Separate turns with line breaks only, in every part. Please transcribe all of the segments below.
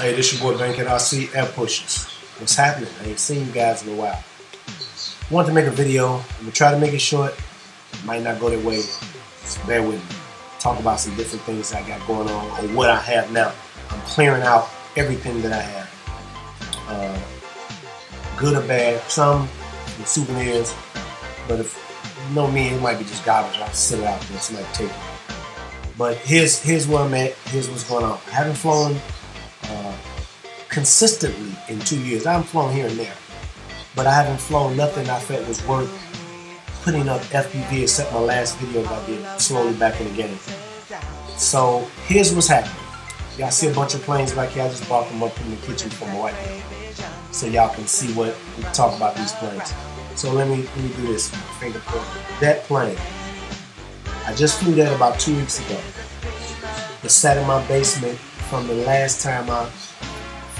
Hey, this your boy Bankhead RC Air Pushers. What's happening? I ain't seen you guys in a while. Want to make a video. I'm gonna try to make it short. It might not go that way. So bear with me. Talk about some different things I got going on or what I have now. I'm clearing out everything that I have. Uh, good or bad. Some souvenirs, but if you know me, it might be just garbage. I'll sit it out there. Somebody take it. But here's here's where I'm at. Here's what's going on. I haven't flown consistently in two years. I've flown here and there, but I haven't flown nothing I felt was worth putting up FPV except my last video I did slowly back in the game. So here's what's happening. Y'all see a bunch of planes back here. I just brought them up in the kitchen for my wife, so y'all can see what we talk about these planes. So let me let me do this. Fingerprint. That plane. I just flew that about two weeks ago. It sat in my basement from the last time I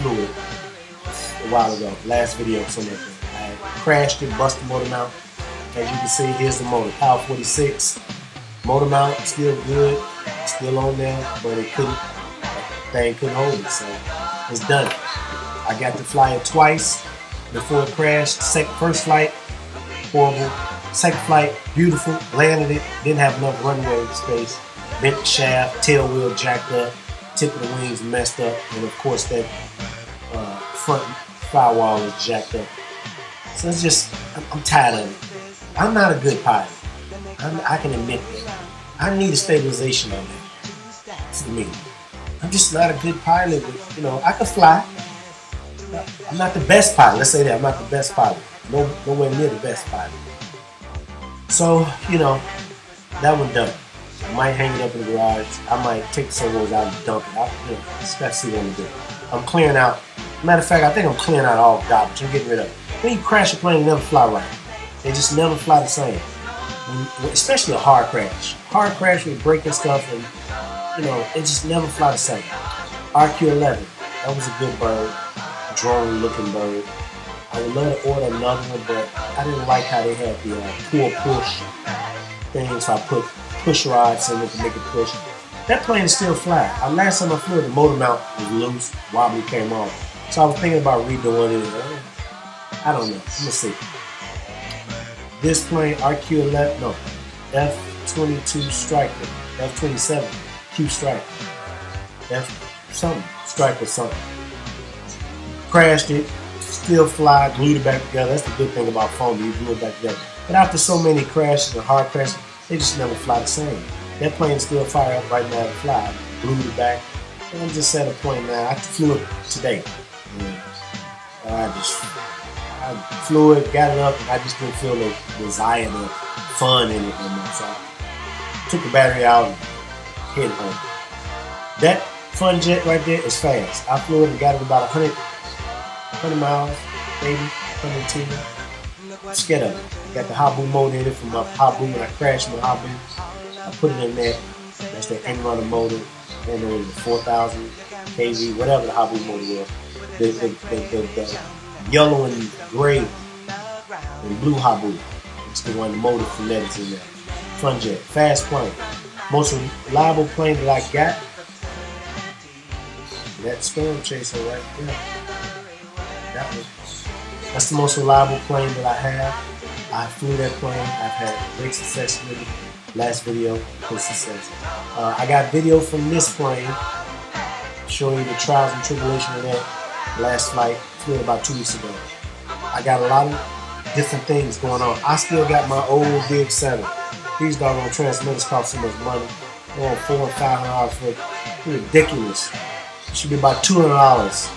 flew it a while ago. Last video, something. I crashed it, busted the motor mount. As you can see, here's the motor. Power 46. Motor mount still good, still on there, but it couldn't, thing couldn't hold it, so it's done. I got to fly it twice before it crashed. Second, first flight, horrible. Second flight, beautiful. Landed it, didn't have enough runway space. Bent the shaft, tail wheel jacked up, tip of the wings messed up, and of course that front firewall is jacked up. So it's just, I'm, I'm tired of it. I'm not a good pilot. I'm, i can admit that. I need a stabilization on that for me. I'm just not a good pilot. But, you know, I can fly. I'm not the best pilot. Let's say that I'm not the best pilot. No, nowhere near the best pilot. So, you know, that one done. I might hang it up in the garage. I might take some of those out and dump it. I, you know, just see what I'm doing. I'm clearing out. Matter of fact, I think I'm clearing out all garbage. I'm getting rid of it. When you crash a plane, never fly right. They just never fly the same. Especially a hard crash. Hard crash with breaking stuff and, you know, it just never fly the same. RQ-11, that was a good bird. Drone looking bird. I would love to order another one, but I didn't like how they had the uh, pull push thing, so I put push rods in it to make it push. That plane is still flat. Uh, last time I flew it, the motor mount was loose, wobbly came off. So I was thinking about redoing it. I don't know. Let me see. This plane, RQ-11, no, F-22 Stryker, F-27 Q Stryker, F something, Stryker something. Crashed it, still fly, glued it back together. That's the good thing about foam, you glue it back together. But after so many crashes and hard crashes, they just never fly the same. That plane still fire up right now to fly. Glued it back. And I'm just at a point now. I flew it today. I just I flew it, got it up, and I just didn't feel the desire, the fun in it anymore. So I took the battery out and hit home. That fun jet right there is fast. I flew it and got it about 100, 100 miles, maybe 110. Scared of it. Got the Habu motor in it from my Habu when I crashed my Habu. I put it in there. That's the end runner motor. And it was 4,000 kV, whatever the Habu motor was. The, the, the, the, yellow and gray and blue Habu. It's the one the motor phonetics in there. Fun jet, fast plane. Most reliable plane that I got. That storm chaser right there. That was, that's the most reliable plane that I have. I flew that plane. I've had great success with it. Last video, great success. Uh, I got video from this plane showing you the trials and tribulations of that last flight. Flew about two weeks ago. I got a lot of different things going on. I still got my old Big 7. These doggone transmitters cost so much money. They're four and five hundred dollars for it. Ridiculous. Should be about two hundred dollars.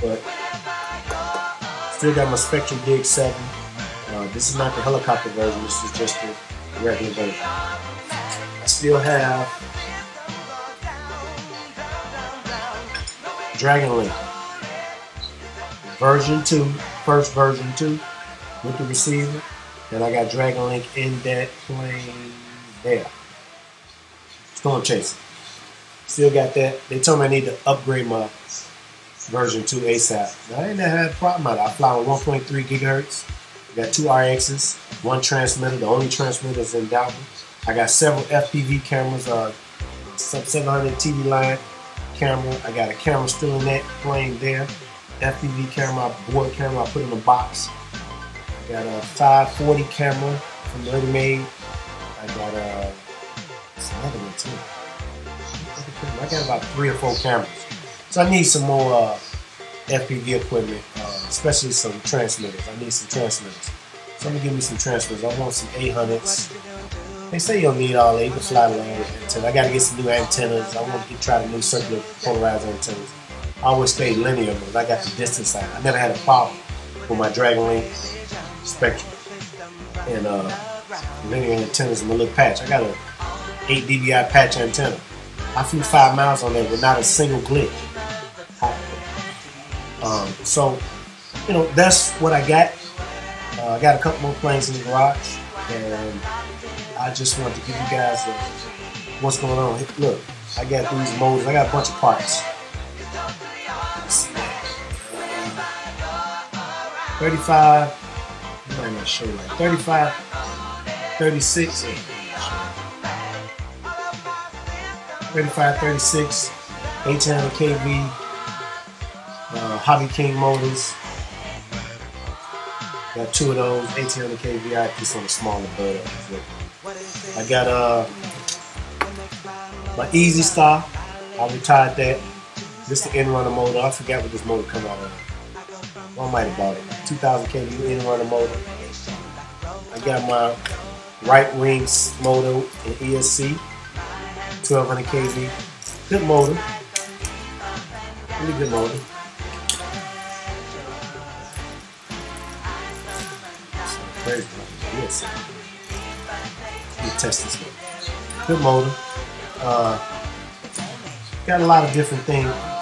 But still got my Spektrum Big 7. Uh, this is not the helicopter version, this is just the regular version. I still have Dragon Link version 2, first version 2 with the receiver. And I got Dragon Link in that plane there. Storm Chaser. Still got that. They told me I need to upgrade my version 2 ASAP. I ain't had a problem with it. I fly on 1.3 gigahertz. Got two RXs, one transmitter, the only transmitter is in Dalton. I got several FPV cameras, uh, sub 700 TV line, camera. I got a camera still in that plane there. FPV camera, board camera, I put in a box. I got a 540 camera from Ready Made. I got a, another one too. I got about three or four cameras. So I need some more uh, FPV equipment, uh, especially some transmitters. I need some transmitters. So I'm gonna give me some transmitters. I want some 800s. They say you'll need all eight to fly around antennas. I gotta get some new antennas. I want to get, try the new circular polarized antennas. I always stay linear, but I got the distance side. I never had a problem with my Dragon Link Spektrum and uh, linear antennas in my little patch. I got a 8 dBi patch antenna. I flew five miles on that with not a single glitch. Um, so, you know, that's what I got. Uh, I got a couple more planes in the garage, and I just wanted to give you guys what's going on. Look, I got these motors. I got a bunch of parts. 35, I might not show you like 35, 36, 35, 36, 1800 kV, uh, Hobby King motors. Got two of those, 1800 kV. I just on a smaller bud. I got uh my Easy Star. I retired that. This is the in-runner motor. I forgot what this motor come out of. Well, I might have bought it. 2000 kV in-runner motor. I got my Ritewing motor in ESC. 1200 kV. Good motor. Really good motor. Yes. Let me test this one. Good motor. Uh, got a lot of different things.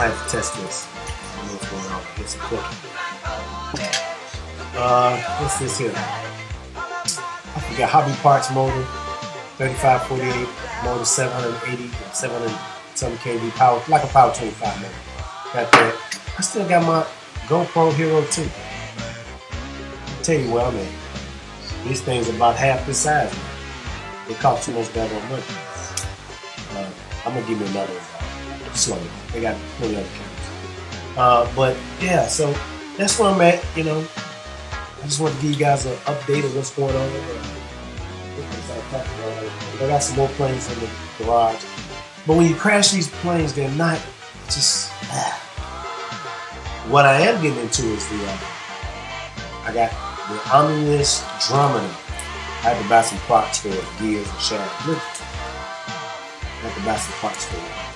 Might have to test this. I don't know what's going on. It's clicking. Uh, what's this here? I forgot Hobby Parts motor, 3548 motor, 780, 700 some kV power, like a power 25 motor. Got that. I still got my GoPro Hero 2. I'll tell you what I'm at. These things are about half the size. They cost too much better money. Uh, I'm gonna give me another one. Slowly. They got plenty other cameras. Uh, but yeah, so that's where I'm at. You know, I just want to give you guys an update of what's going on. I got some more planes in the garage. But when you crash these planes, they're not just. Ah. What I am getting into is the. Uh, I got the Omniless Drumming. I had to buy some parts for gears and shaft. Look. I had to buy some parts for it.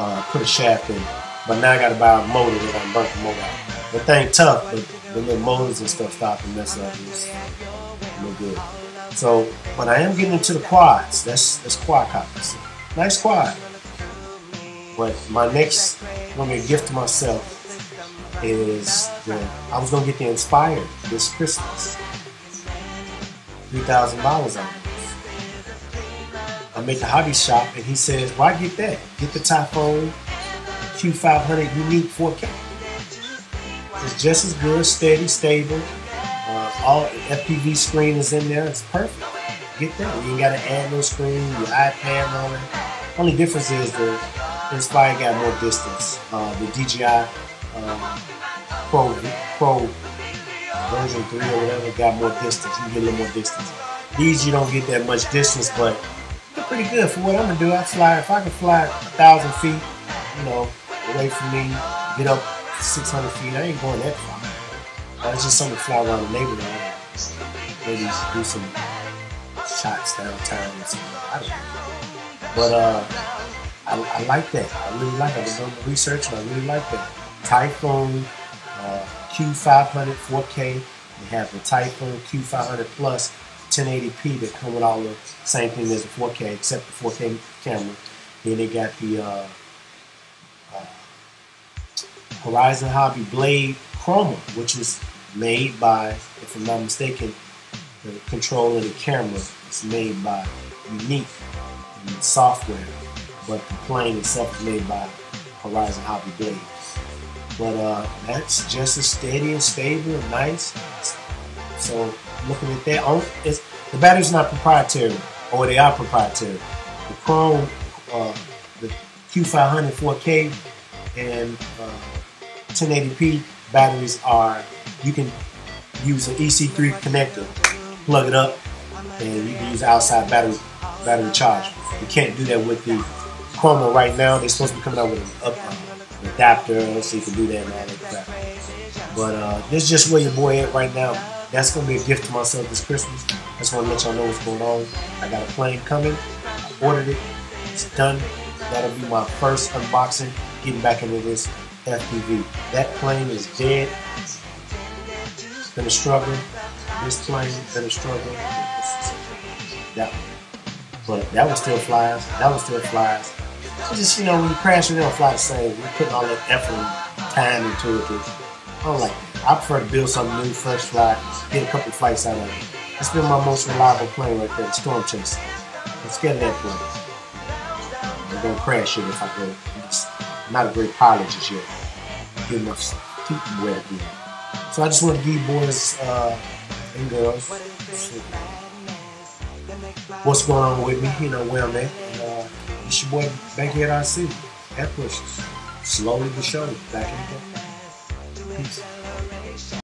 Uh, put a shaft in. But now I gotta buy a motor that I burnt the motor out. The thing tough, but the little motors and stuff start to mess up. It's no good. So, but I am getting into the quads. That's that's quad copies. Nice quad. But my next, gonna gift to myself is the I was gonna get the Inspired this Christmas. Three thousand dollars on it. The hobby shop and he says, Why get that? Get the Typhoon Q500 Yuneec 4K. It's just as good, steady, stable. Uh, all FPV screen is in there. It's perfect. Get that. You ain't got to add no screen. Your iPad on it. Only difference is the Inspire got more distance. Uh, the DJI uh, Pro Pro version three or whatever got more distance. You get a little more distance. These you don't get that much distance, but pretty good for what I'm gonna do. I fly if I can fly a thousand feet, you know, away from me, get up 600 feet. I ain't going that far. That's just something to fly around the neighborhood. Maybe do some shots downtown or something. I don't know. But uh, I, I, like that. I really like it. I was doing research and I really like that. Typhoon uh, Q500 4K. They have the Typhoon Q500 Plus 1080p that come with all the same thing as the 4K except the 4K camera. Then they got the uh, uh, Horizon Hobby Blade Chroma, which was made by, if I'm not mistaken, the control of the camera is made by Yuneec software, but the plane itself is made by Horizon Hobby Blade. But uh, that's just as steady and stable and nice. So looking at that, oh, it's, the battery's not proprietary. or they are proprietary. The Chrome, uh, the Q500 4K and uh, 1080p batteries are, you can use an EC3 connector, plug it up, and you can use outside battery battery charge. You can't do that with the Chroma right now. They're supposed to be coming out with an, up, uh, adapter so you can do that. But uh, this is just where your boy at right now. That's gonna be a gift to myself this Christmas. Just want to let y'all know what's going on. I got a plane coming. I ordered it. It's done. That'll be my first unboxing. Getting back into this FPV. That plane is dead. It's been a struggle. This plane has been a struggle. That one. But that one still flies. That one still flies. Just you know, when you crash, they don't fly the same. We're putting all that effort and time into it. I don't like that. I prefer to build something new, fresh fly, get a couple flights out of it. It's been my most reliable plane right there, the Storm Chaser. Scared of that plane. I'm gonna crash it if I go. It's not a great pilot just yet. Get enough feet wet again. So I just want to give boys uh, and girls what's going on with me, you know, where I'm at. And, uh, it's your boy Bankhead RC at Pushes. Slowly but surely, back in the game. Peace.